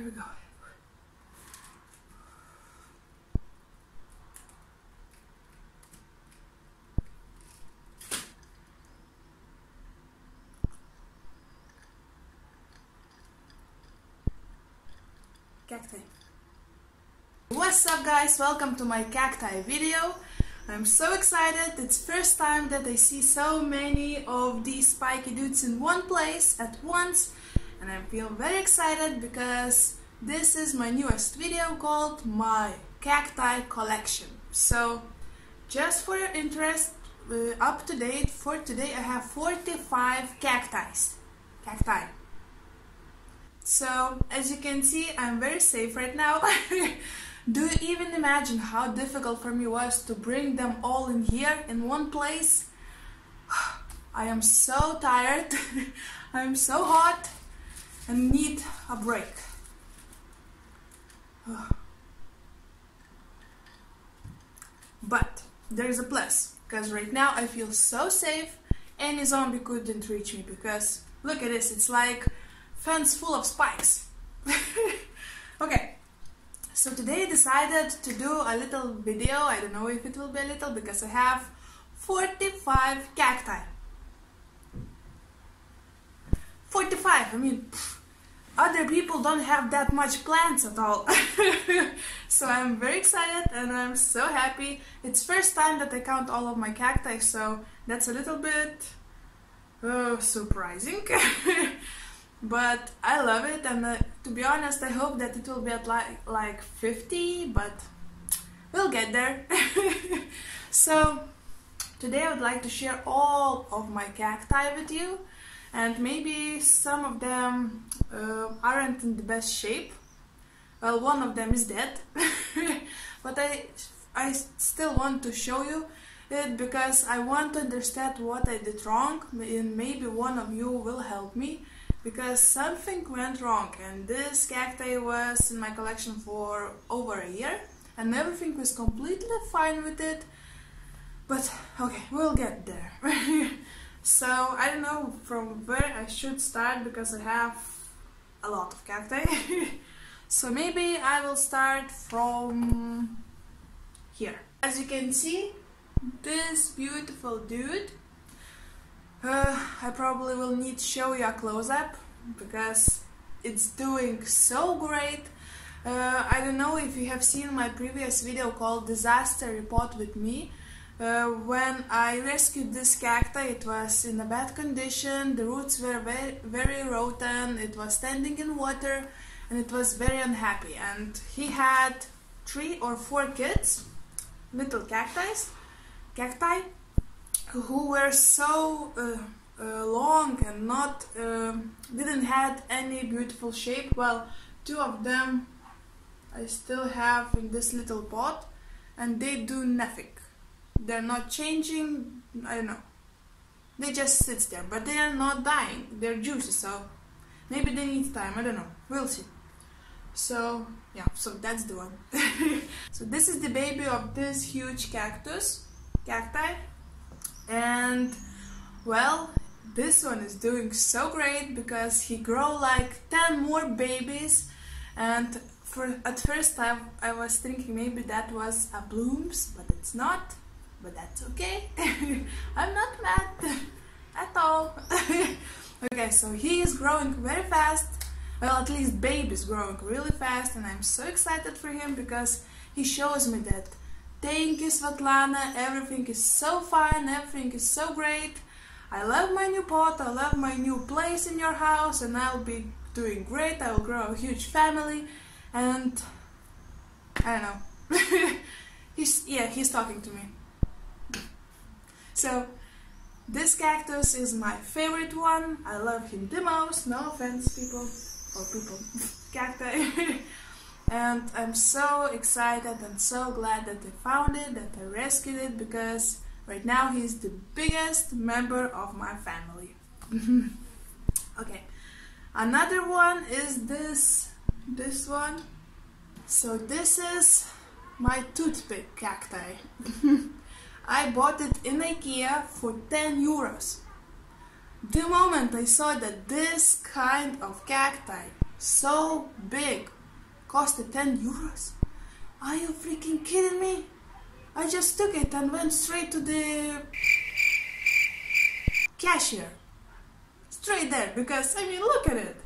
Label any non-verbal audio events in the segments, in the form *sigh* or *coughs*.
Here we go. Cacti. What's up guys, welcome to my cacti video. I'm so excited, it's first time that I see so many of these spiky dudes in one place at once and I feel very excited because this is my newest video called my cacti collection. So just for your interest, uh, up to date for today I have 45 cacti. Cacti. So as you can see I'm very safe right now. *laughs* Do you even imagine how difficult for me was to bring them all in here in one place? *sighs* I am so tired, *laughs* I'm so hot and need a break. But there is a plus, because right now I feel so safe any zombie couldn't reach me because look at this, it's like fence full of spikes. *laughs* okay, so today I decided to do a little video, I don't know if it will be a little because I have 45 cacti. 45, I mean, pff, other people don't have that much plants at all. *laughs* so I'm very excited and I'm so happy. It's first time that I count all of my cacti, so that's a little bit uh, surprising. *laughs* but I love it and uh, to be honest I hope that it will be at like, like 50 but we'll get there. *laughs* so today I would like to share all of my cacti with you and maybe some of them uh, aren't in the best shape. Well, one of them is dead, *laughs* but I, I still want to show you it because I want to understand what I did wrong. And maybe one of you will help me because something went wrong. And this cacti was in my collection for over a year and everything was completely fine with it. But okay we'll get there. *laughs* So I don't know from where I should start because I have a lot of cacti. *laughs* so maybe I will start from here. As you can see, this beautiful dude, uh, I probably will need to show you a close-up because it's doing so great. Uh, I don't know if you have seen my previous video called Disaster Report with me uh, when I rescued this cacti, it was in a bad condition, the roots were very, very rotten, it was standing in water, and it was very unhappy. And he had three or four kids, little cacti, cacti, who were so uh, uh, long and not um, didn't had any beautiful shape. Well, two of them I still have in this little pot, and they do nothing they're not changing I don't know. They just sit there but they are not dying. They're juicy so maybe they need time. I don't know. We'll see. So yeah so that's the one. *laughs* So this is the baby of this huge cactus cacti. And well this one is doing so great because he grow like 10 more babies. And for at first I, I was thinking maybe that was a blooms but it's not but that's okay. *laughs* I'm not mad *laughs* at all. *laughs* okay, so he is growing very fast. Well, at least Babe is growing really fast, and I'm so excited for him because he shows me that. Thank you, Svetlana. Everything is so fine. Everything is so great. I love my new pot. I love my new place in your house, and I'll be doing great. I will grow a huge family, and I don't know. he's yeah, he's talking to me. So this cactus is my favorite one. I love him the most. No offense, people or people, *laughs* cacti. *laughs* and I'm so excited and so glad that I found it, that I rescued it, because right now he's the biggest member of my family. *laughs* okay, another one is this, this one. So this is my toothpick cacti. I bought it in IKEA for 10 euros. The moment I saw that this kind of cacti so big. Costed 10 euros. Are you freaking kidding me? I just took it and went straight to the cashier. Straight there because I mean look at it.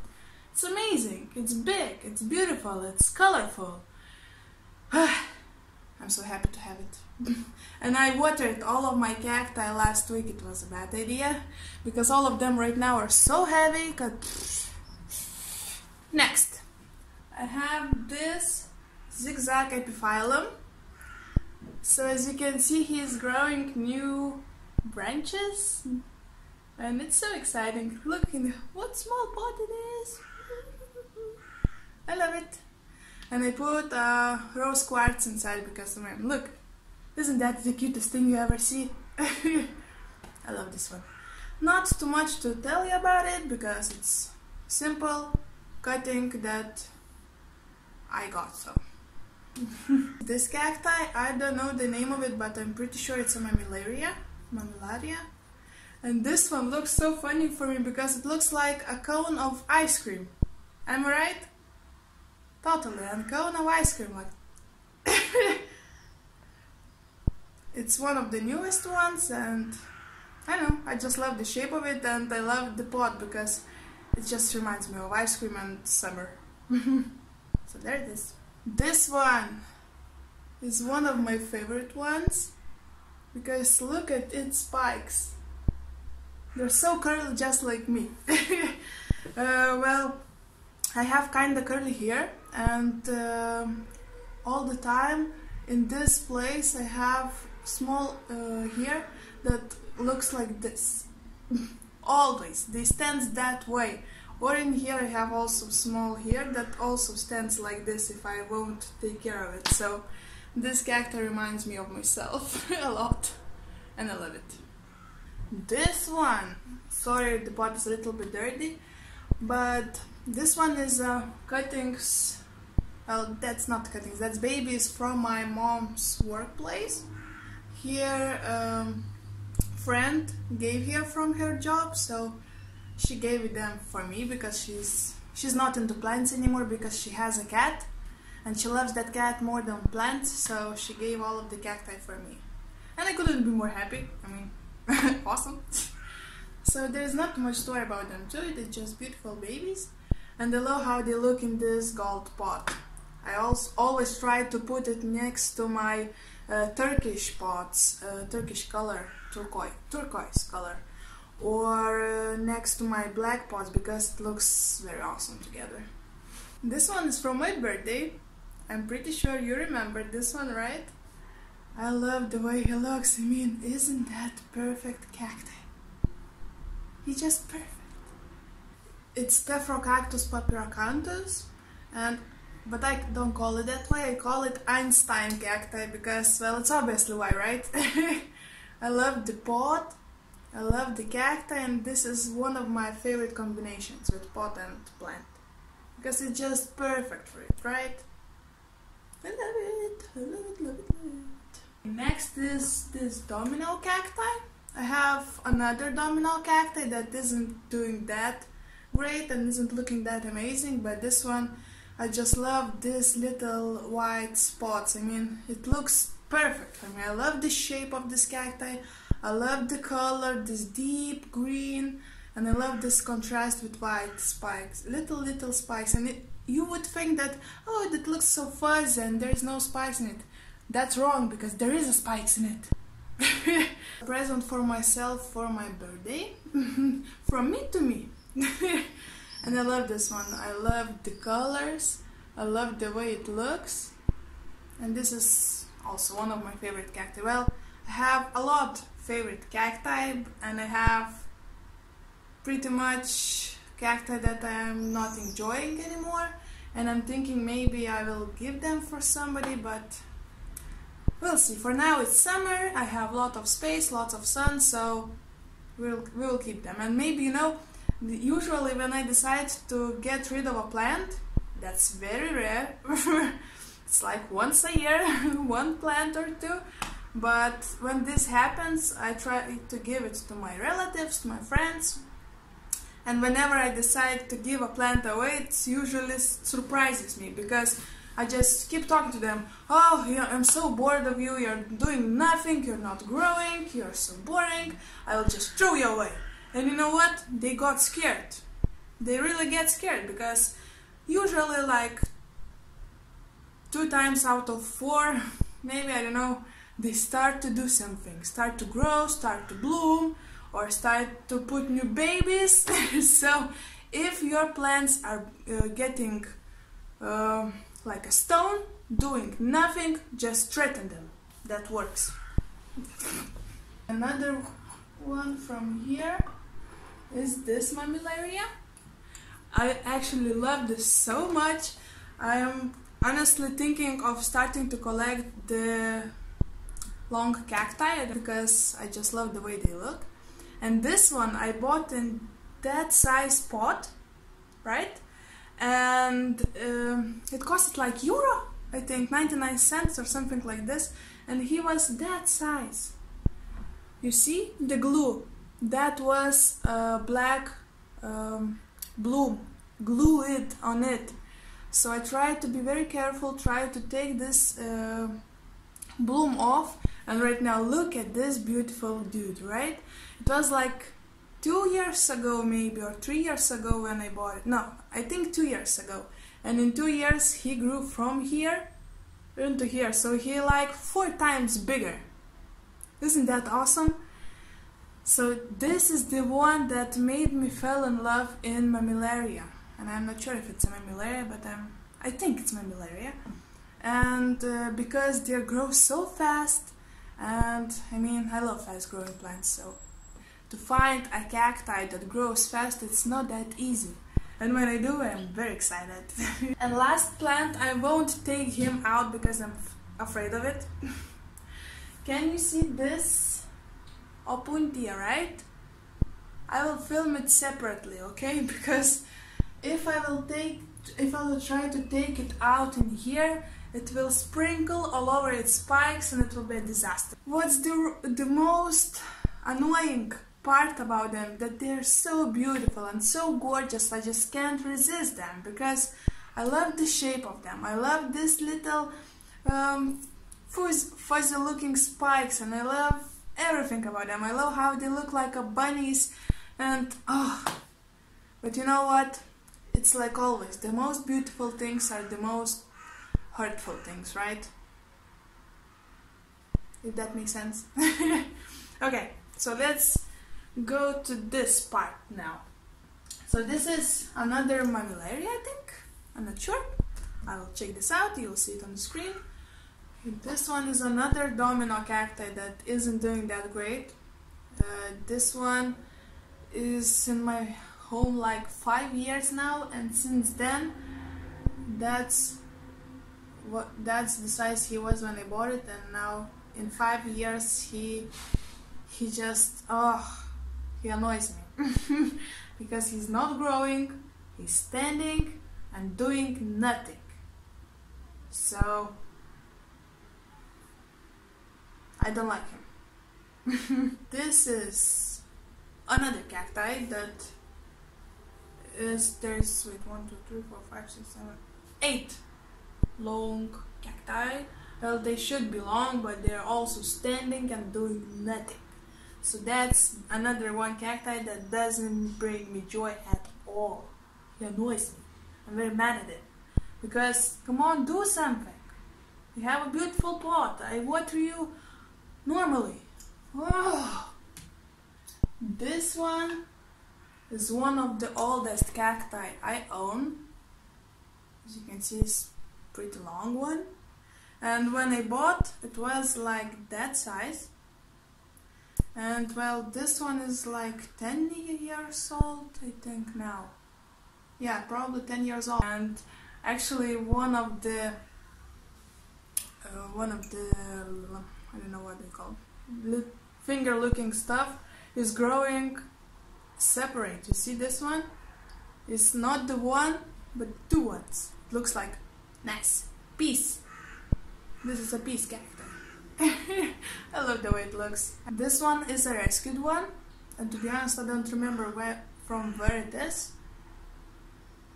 It's amazing. It's big, it's beautiful, it's colorful. *sighs* I'm so happy to have it. *laughs* and I watered all of my cacti last week. It was a bad idea because all of them right now are so heavy. *sighs* Next, I have this zigzag epiphyllum. So as you can see, he's growing new branches and it's so exciting. Look what small pot it is. *laughs* I love it. And I put uh, rose quartz inside because man, look, isn't that the cutest thing you ever see? *laughs* I love this one. Not too much to tell you about it because it's simple cutting that I got so. *laughs* this cacti, I don't know the name of it, but I'm pretty sure it's a mammillaria. Mammillaria. And this one looks so funny for me because it looks like a cone of ice cream. Am I right? Totally, and of ice cream. Like *coughs* it's one of the newest ones, and I know. I just love the shape of it, and I love the pot because it just reminds me of ice cream and summer. *laughs* so there it is. This one is one of my favorite ones because look at its spikes. They're so curly just like me. *laughs* uh, well, I have kinda curly hair and uh, all the time in this place I have small uh, hair that looks like this. *laughs* Always, they stand that way or in here I have also small here that also stands like this if I won't take care of it. So this cactus reminds me of myself *laughs* a lot and I love it. This one, sorry the pot is a little bit dirty, but this one is uh, cuttings, well that's not cuttings, that's babies from my mom's workplace. Here, um, friend gave here from her job, so she gave them for me because she's she's not into plants anymore because she has a cat and she loves that cat more than plants so she gave all of the cacti for me. And I couldn't be more happy. I mean *laughs* awesome. So there's not much story about them too. They're just beautiful babies and I love how they look in this gold pot I also always try to put it next to my uh, Turkish pots uh, Turkish color turquoise turquoise color or uh, next to my black pots because it looks very awesome together. This one is from my birthday. I'm pretty sure you remember this one, right? I love the way he looks. I mean, isn't that perfect cacti? He's just perfect. It's Tephrocactus papyracanthus, and but I don't call it that way. I call it Einstein cacti because, well, it's obviously why, right? *laughs* I love the pot I love the cacti and this is one of my favorite combinations with pot and plant. Because it's just perfect for it, right? I love it, I love it, love it, love it. Next is this domino cacti. I have another domino cacti that isn't doing that great and isn't looking that amazing, but this one I just love these little white spots. I mean, it looks perfect for me. I love the shape of this cacti. I love the color, this deep green, and I love this contrast with white spikes, little little spikes. And it, you would think that oh, that looks so fuzzy and there is no spikes in it. That's wrong because there is a spikes in it. *laughs* present for myself for my birthday, *laughs* from me to me. *laughs* and I love this one. I love the colors. I love the way it looks. And this is also one of my favorite cacti. Well, I have a lot favorite cacti and I have pretty much cacti that I'm not enjoying anymore and I'm thinking maybe I will give them for somebody but we'll see. For now it's summer, I have a lot of space, lots of sun so we'll, we'll keep them and maybe you know usually when I decide to get rid of a plant that's very rare *laughs* it's like once a year *laughs* one plant or two but when this happens, I try to give it to my relatives, to my friends, and whenever I decide to give a plant away, it usually surprises me because I just keep talking to them. Oh, I'm so bored of you. You're doing nothing. You're not growing. You're so boring. I'll just throw you away. And you know what? They got scared. They really get scared because usually, like two times out of four, *laughs* maybe I don't know, they start to do something, start to grow, start to bloom, or start to put new babies. *laughs* so, if your plants are uh, getting uh, like a stone, doing nothing, just threaten them. That works. Another one from here is this mammillaria? I actually love this so much. I am honestly thinking of starting to collect the long cacti because I just love the way they look. And this one I bought in that size pot, right? and um, it costed like euro I think 99 cents or something like this and he was that size you see the glue that was black um, bloom glue it on it so I tried to be very careful try to take this uh, bloom off and right now look at this beautiful dude right it was like two years ago maybe or three years ago when I bought it. No, I think two years ago. And in two years he grew from here into here. So he like four times bigger. Isn't that awesome? So this is the one that made me fall in love in mammillaria. And I'm not sure if it's a mammillaria, but I'm, I think it's mammillaria. And uh, because they grow so fast, and I mean, I love fast growing plants, so to find a cacti that grows fast, it's not that easy. And when I do, I'm very excited. *laughs* and last plant, I won't take him out because I'm afraid of it. *laughs* Can you see this opuntia, right? I will film it separately, okay? *laughs* Because if I will take, if I will try to take it out in here, it will sprinkle all over its spikes and it will be a disaster. What's the, the most annoying part about them that they're so beautiful and so gorgeous I just can't resist them because I love the shape of them I love this little um, fuzzy looking spikes and I love everything about them I love how they look like a bunnies and oh but you know what it's like always the most beautiful things are the most hurtful things right if that makes sense *laughs* okay so let's go to this part now. So this is another mammillaria, I think. I'm not sure. I will check this out. You'll see it on the screen. This one is another domino cacti that isn't doing that great. Uh, this one is in my home like five years now, and since then, that's what that's the size he was when I bought it, and now in five years he he just oh he annoys me *laughs* because he's not growing, he's standing and doing nothing. So I don't like him. *laughs* this is another cacti that is there's wait one two three four five six seven eight long cacti. Well, they should be long, but they're also standing and doing nothing. So that's another one cacti that doesn't bring me joy at all. He annoys me. I'm very mad at it. Because, come on, do something. You have a beautiful pot. I water you normally. Oh. This one is one of the oldest cacti I own. As you can see, it's pretty long one. And when I bought, it was like that size and well this one is like 10 years old I think now yeah probably 10 years old and actually one of the uh, one of the I don't know what they call finger looking stuff is growing separate. You see this one? It's not the one but two ones. It looks like nice. Peace. This is a peace cactus *laughs* I love the way it looks. This one is a rescued one, and to be honest, I don't remember where from where it is.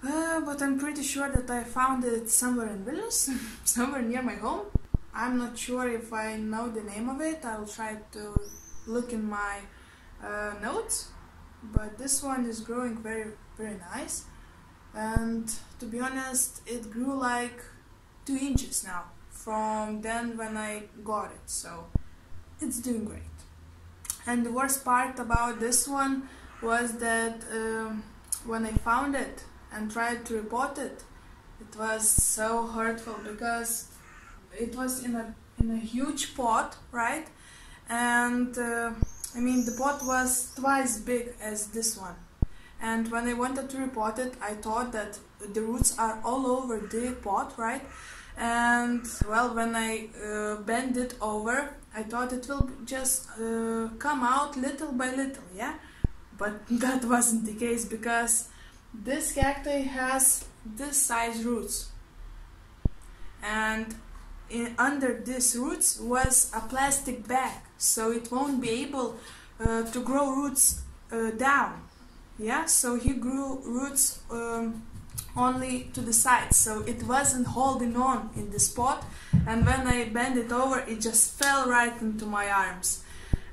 Uh, but I'm pretty sure that I found it somewhere in Vilnius, *laughs* somewhere near my home. I'm not sure if I know the name of it. I'll try to look in my uh, notes. But this one is growing very, very nice. And to be honest, it grew like two inches now from then when I got it. So it's doing great. And the worst part about this one was that um, when I found it and tried to report it, it was so hurtful because it was in a in a huge pot, right? And uh, I mean the pot was twice big as this one. And when I wanted to report it, I thought that the roots are all over the pot, right? And well, when I uh, bend it over, I thought it will just uh, come out little by little, yeah? But *laughs* that wasn't the case because this cacti has this size roots. And in, under these roots was a plastic bag, so it won't be able uh, to grow roots uh, down. Yeah, so he grew roots um, only to the sides, so it wasn't holding on in the spot. And when I bent it over, it just fell right into my arms.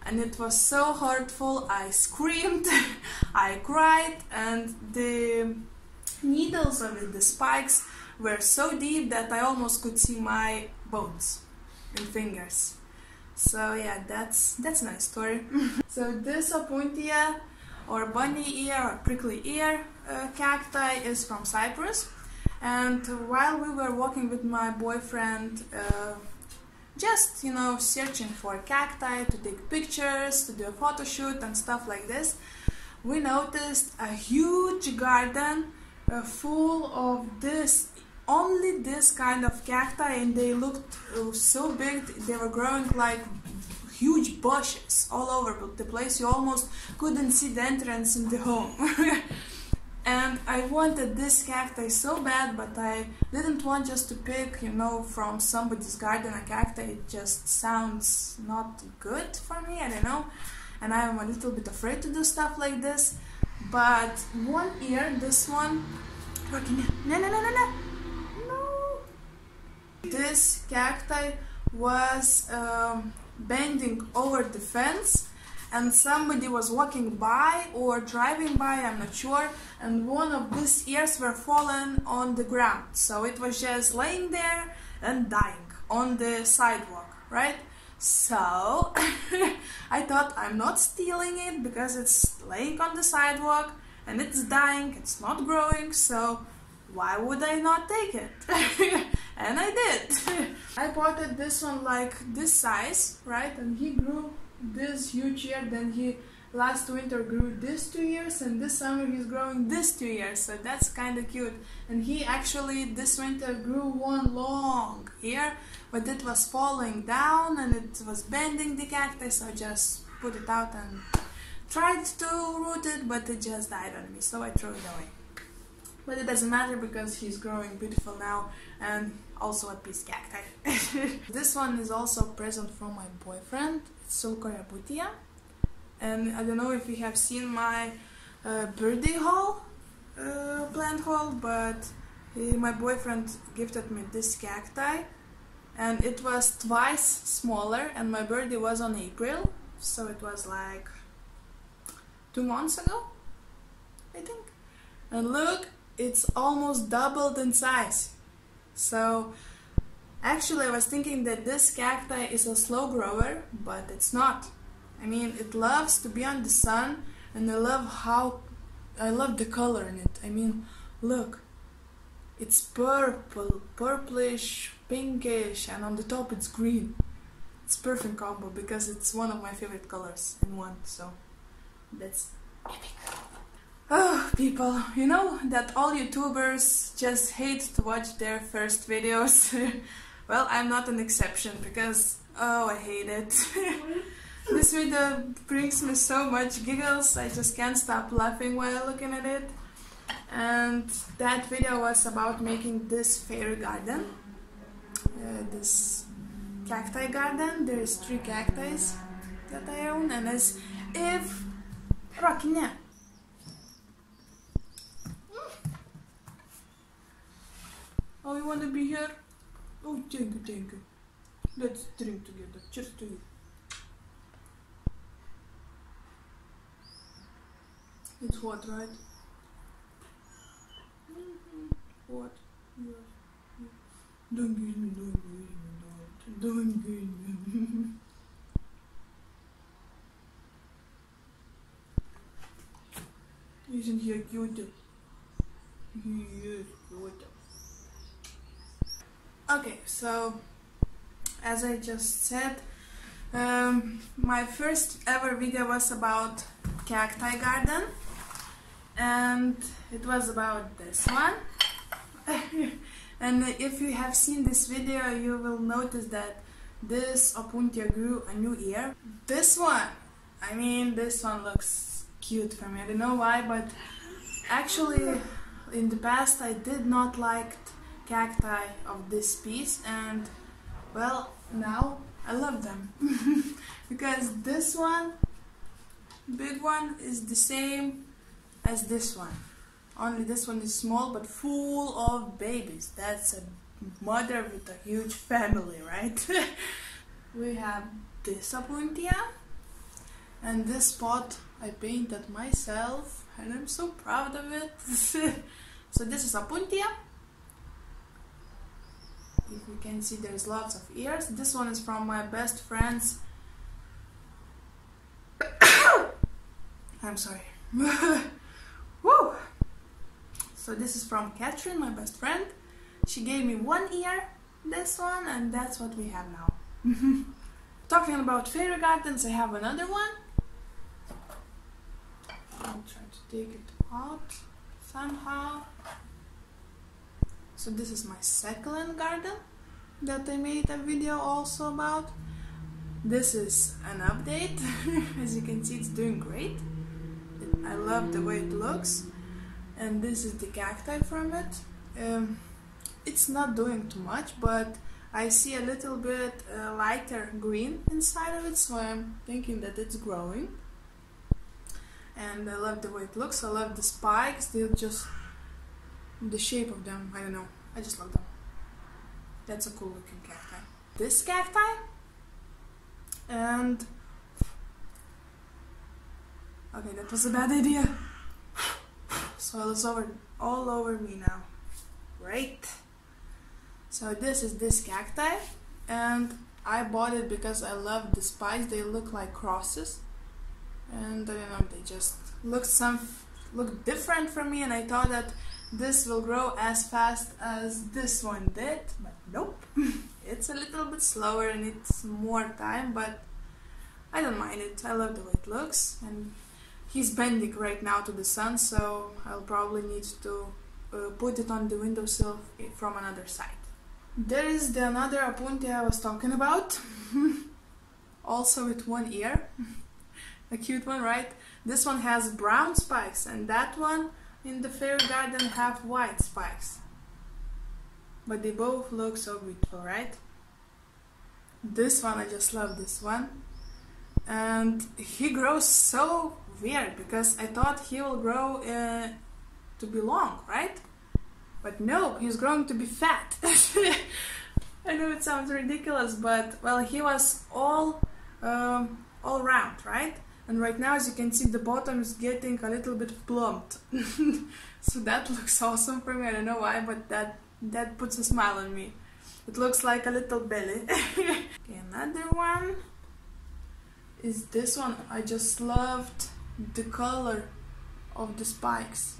And it was so hurtful. I screamed, *laughs* I cried, and the needles of it, the spikes, were so deep that I almost could see my bones and fingers. So yeah, that's that's a nice story. *laughs* so this opuntia or bunny ear or prickly ear uh, cacti is from Cyprus. And while we were walking with my boyfriend, uh, just you know searching for cacti to take pictures, to do a photo shoot and stuff like this, we noticed a huge garden uh, full of this only this kind of cacti and they looked uh, so big they were growing like huge bushes all over the place. You almost couldn't see the entrance in the home. *laughs* And I wanted this cacti so bad but I didn't want just to pick you know from somebody's garden a cacti. It just sounds not good for me I don't know. And I am a little bit afraid to do stuff like this. But one year this one no no no no no this cacti was um, bending over the fence and somebody was walking by or driving by, I'm not sure, and one of these ears were fallen on the ground. So it was just laying there and dying on the sidewalk, right? So *laughs* I thought I'm not stealing it because it's laying on the sidewalk and it's dying, it's not growing, so why would I not take it? *laughs* and I did. *laughs* I potted this one like this size, right? And he grew this huge year. Then he last winter grew this two years, and this summer he's growing this two years. So that's kind of cute. And he actually this winter grew one long ear, but it was falling down and it was bending the cactus. So I just put it out and tried to root it, but it just died on me. So I threw it away. But it doesn't matter because he's growing beautiful now and also a peace cacti. *laughs* this one is also a present from my boyfriend. It's butea. And I don't know if you have seen my uh, birthday haul, uh, plant haul, but he, my boyfriend gifted me this cacti. And it was twice smaller and my birthday was on April. So it was like two months ago, I think. And look, it's almost doubled in size. So actually I was thinking that this cacti is a slow grower, but it's not. I mean, it loves to be on the sun and I love how I love the color in it. I mean, look. It's purple, purplish, pinkish, and on the top it's green. It's perfect combo because it's one of my favorite colors in one, so that's epic. Oh, people, you know that all YouTubers just hate to watch their first videos? *laughs* well, I'm not an exception because, oh, I hate it. *laughs* this video brings me so much giggles, I just can't stop laughing while looking at it. And that video was about making this fairy garden, uh, this cacti garden. There's three cacti that I own, and as if Rocky, Oh, you want to be here? Oh, thank you, thank you. Let's drink together. Cheers to you. It's hot, right? What? Yes. yes. Don't give me, don't give me, don't, don't give me. *laughs* Isn't he a cute? He is. Okay, so as I just said, um, my first ever video was about cacti garden and it was about this one. *laughs* And if you have seen this video you will notice that this opuntia grew a new ear this one I mean this one looks cute for me. I don't know why but actually in the past I did not like cacti of this piece and well now I love them. *laughs* Because this one big one is the same as this one. Only this one is small but full of babies. That's a mother with a huge family right? *laughs* We have this opuntia and this pot I painted myself and I'm so proud of it. *laughs* So this is opuntia if you can see there's lots of ears. This one is from my best friend's. *coughs* I'm sorry. *laughs* Woo! so this is from Catherine my best friend. She gave me one ear this one and that's what we have now. *laughs* Talking about fairy gardens I have another one. I'll try to take it out somehow so this is my succulent garden that I made a video also about. This is an update. *laughs* As you can see it's doing great. I love the way it looks. And this is the cacti from it. Um, it's not doing too much but I see a little bit uh, lighter green inside of it so I'm thinking that it's growing. And I love the way it looks. I love the spikes. They're just the shape of them, I don't know. I just love them. That's a cool looking cacti. This cacti and okay, that was a bad idea. Soil is over all over me now. Right. So this is this cacti and I bought it because I love the spikes. They look like crosses and I don't know, they just look some look different for me and I thought that this will grow as fast as this one did, but nope. *laughs* it's a little bit slower and it's more time, but I don't mind it. I love the way it looks and he's bending right now to the sun, so I'll probably need to uh, put it on the windowsill from another side. There is the another opuntia I was talking about, *laughs* also with one ear. *laughs* a cute one, right? This one has brown spikes and that one in the fairy garden have white spikes. But they both look so beautiful, right? This one, I just love this one. And he grows so weird because I thought he will grow uh, to be long, right? But no, he's growing to be fat. *laughs* I know it sounds ridiculous, but well, he was all um, all round, right? And right now as you can see the bottom is getting a little bit plumped. *laughs* So that looks awesome for me. I don't know why but that that puts a smile on me. It looks like a little belly. *laughs* Okay, another one is this one. I just loved the color of the spikes.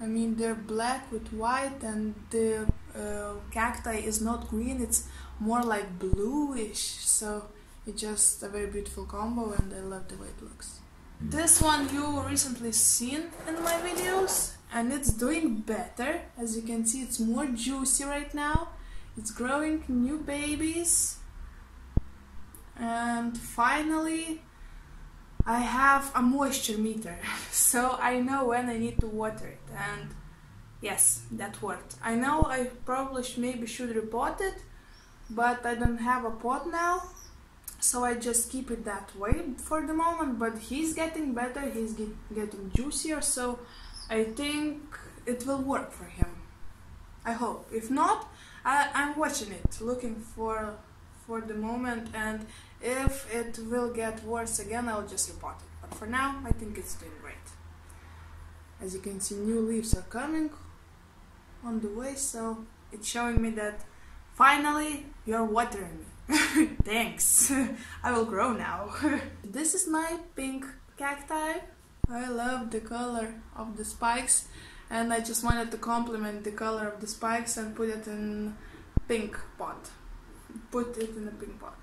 I mean they're black with white and the uh, cacti is not green. It's more like bluish. So it's just a very beautiful combo and I love the way it looks. Hmm. This one you recently seen in my videos and it's doing better. As you can see it's more juicy right now. It's growing new babies. And finally I have a moisture meter *laughs* so I know when I need to water it and yes that worked. I know I probably maybe should repot it but I don't have a pot now so I just keep it that way for the moment but he's getting better he's get, getting juicier so I think it will work for him I hope. If not, I, I'm watching it, looking for for the moment, and if it will get worse again, I'll just report it. But for now, I think it's doing great. As you can see, new leaves are coming on the way, so it's showing me that finally you're watering me. *laughs* Thanks. *laughs* I will grow now. *laughs* this is my pink cacti. I love the color of the spikes and I just wanted to complement the color of the spikes and put it in pink pot. Put it in a pink pot.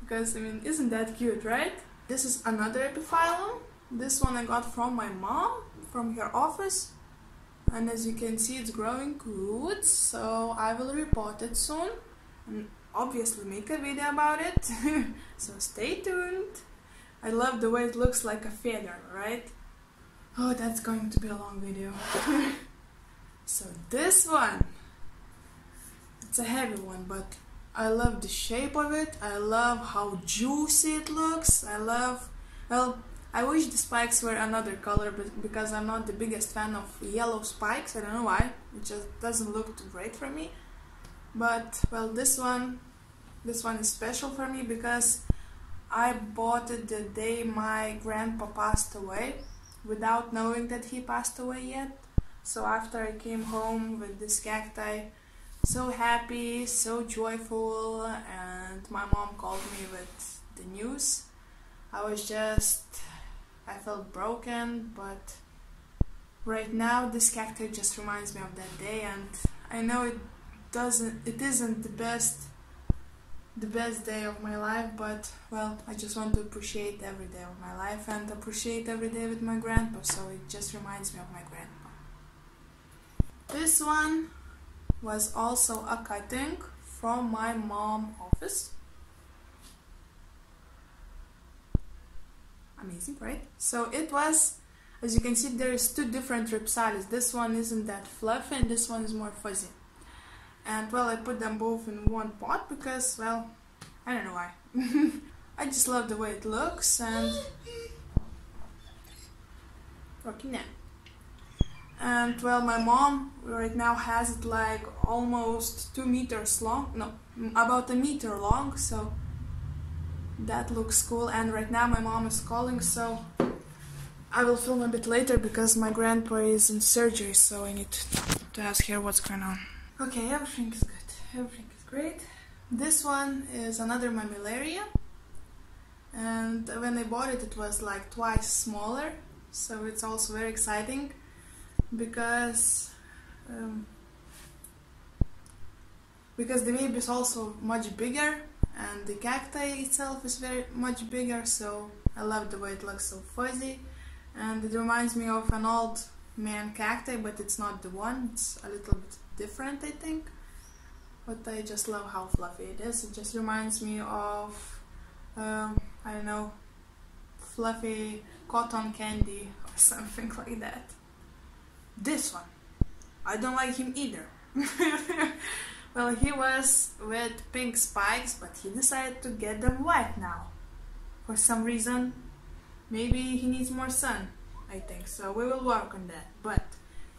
Because I mean, isn't that cute, right? This is another epiphyllum. This one I got from my mom, from her office. And as you can see, it's growing good, so I will report it soon. And obviously make a video about it. *laughs* so stay tuned. I love the way it looks like a feather, right? Oh, that's going to be a long video. *laughs* so this one, it's a heavy one, but I love the shape of it. I love how juicy it looks. I love, well, I wish the spikes were another color, but because I'm not the biggest fan of yellow spikes, I don't know why. It just doesn't look too great for me. But well, this one, this one is special for me because I bought it the day my grandpa passed away without knowing that he passed away yet. So after I came home with this cacti, so happy, so joyful, and my mom called me with the news. I was just, I felt broken, but right now this cacti just reminds me of that day, and I know it doesn't, it isn't the best the best day of my life, but well, I just want to appreciate every day of my life and appreciate every day with my grandpa, so it just reminds me of my grandpa. This one was also a cutting from my mom office. Amazing, right? So it was, as you can see, there is two different rhipsalis. This one isn't that fluffy and this one is more fuzzy and well I put them both in one pot because well I don't know why. *laughs* I just love the way it looks and working now and well my mom right now has it like almost two meters long. No about a meter long so that looks cool. And right now my mom is calling so I will film a bit later because my grandpa is in surgery so I need to ask her what's going on Okay, everything is good. Everything is great. This one is another mammillaria. And when I bought it, it was like twice smaller. So it's also very exciting because um, because the baby is also much bigger and the cacti itself is very much bigger so I love the way it looks so fuzzy and it reminds me of an old man cacti but it's not the one it's a little bit different, I think. But I just love how fluffy it is. It just reminds me of, um, I don't know, fluffy cotton candy *laughs* or something like that. This one, I don't like him either. *laughs* well, he was with pink spikes, but he decided to get them white now. For some reason, maybe he needs more sun, I think. So we will work on that. But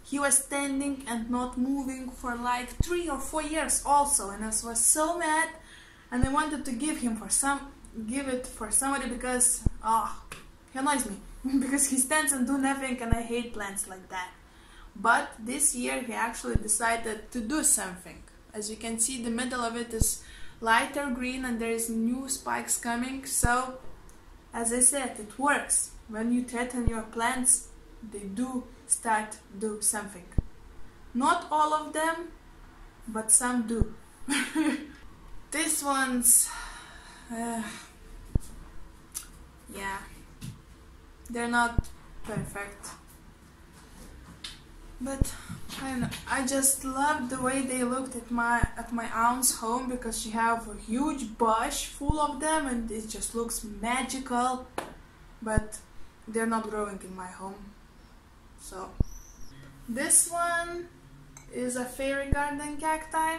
he was standing and not moving for like three or four years also and I was so mad and I wanted to give him for some give it for somebody because ah oh, he annoys me *laughs* because he stands and do nothing and I hate plants like that. But this year he actually decided to do something. As you can see the middle of it is lighter green and there is new spikes coming so as I said it works. When you threaten your plants they do start do something. Not all of them, but some do. *laughs* this one's, uh, yeah, they're not perfect. But I know. I just love the way they looked at my at my aunt's home because she have a huge bush full of them and it just looks magical. But they're not growing in my home. So this one is a fairy garden cacti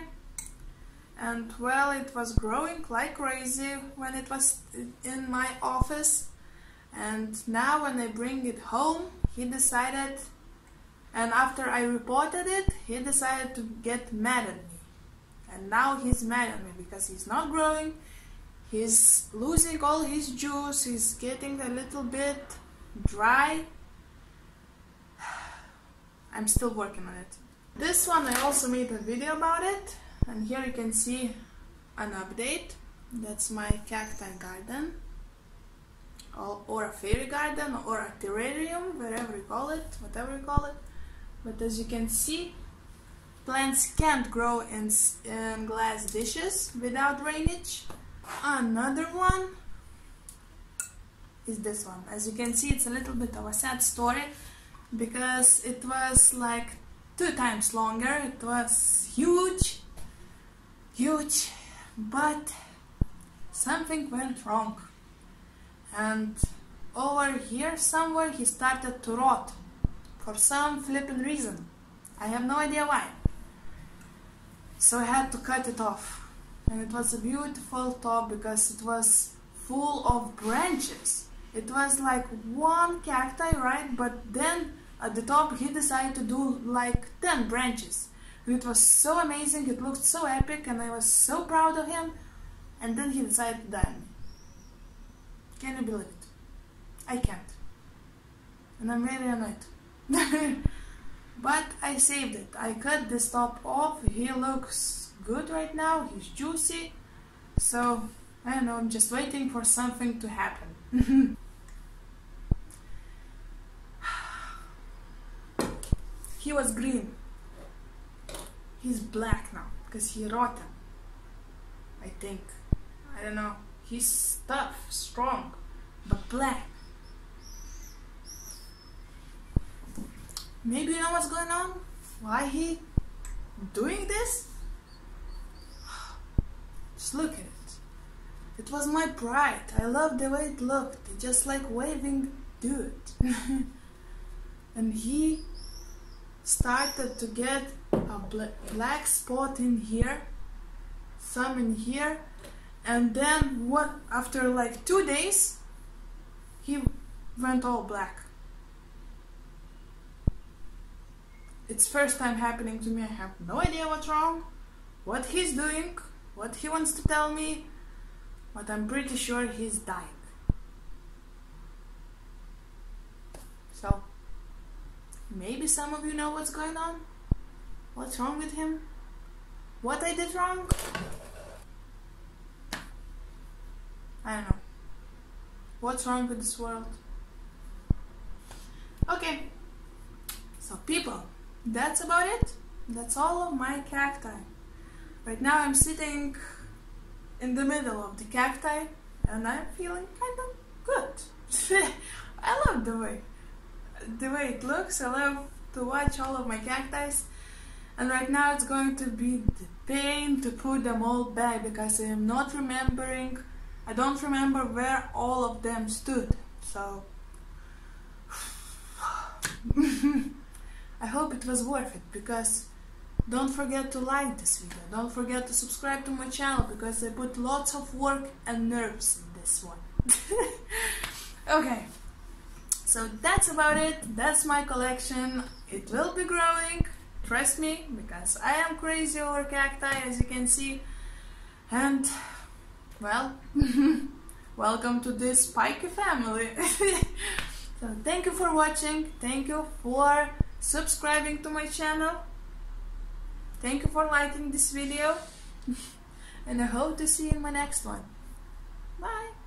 and well it was growing like crazy when it was in my office and now when I bring it home he decided And after I reported it, he decided to get mad at me. And now he's mad at me because he's not growing. He's losing all his juice. He's getting a little bit dry. I'm still working on it. This one I also made a video about it. And here you can see an update. That's my cacti garden. Or a fairy garden or a terrarium, wherever you call it, whatever you call it but as you can see plants can't grow in, in glass dishes without drainage another one is this one as you can see it's a little bit of a sad story because it was like two times longer it was huge huge but something went wrong and over here somewhere he started to rot for some flippin' reason. I have no idea why. So I had to cut it off. And it was a beautiful top because it was full of branches. It was like one cacti, right? But then at the top he decided to do like 10 branches. It was so amazing, it looked so epic and I was so proud of him. And then he decided to die. Can you believe it? I can't. And I'm really annoyed. *laughs* but I saved it. I cut this top off. He looks good right now. He's juicy. So, I don't know, I'm just waiting for something to happen. *laughs* he was green. He's black now because he rotten. I think. I don't know. He's tough, strong, but black. Maybe you know what's going on? Why he doing this? *sighs* Just look at it. It was my pride. I loved the way it looked. Just like waving dude. *laughs* and he started to get a black spot in here, some in here, and then what after like two days he went all black. It's first time happening to me. I have no idea what's wrong, what he's doing, what he wants to tell me, but I'm pretty sure he's dying. So, maybe some of you know what's going on? What's wrong with him? What I did wrong? I don't know. What's wrong with this world? Okay. So people, that's about it. That's all of my cacti. Right now I'm sitting in the middle of the cacti and I'm feeling kind of good. *laughs* I love the way the way it looks. I love to watch all of my cacti and right now it's going to be the pain to put them all back because I am not remembering I don't remember where all of them stood so *sighs* I hope it was worth it because don't forget to like this video, don't forget to subscribe to my channel because I put lots of work and nerves in this one. *laughs* okay, so that's about it, that's my collection, it will be growing, trust me, because I am crazy over cacti as you can see and well, *laughs* welcome to this spiky family. *laughs* so thank you for watching, thank you for subscribing to my channel. Thank you for liking this video *laughs* and I hope to see you in my next one. Bye!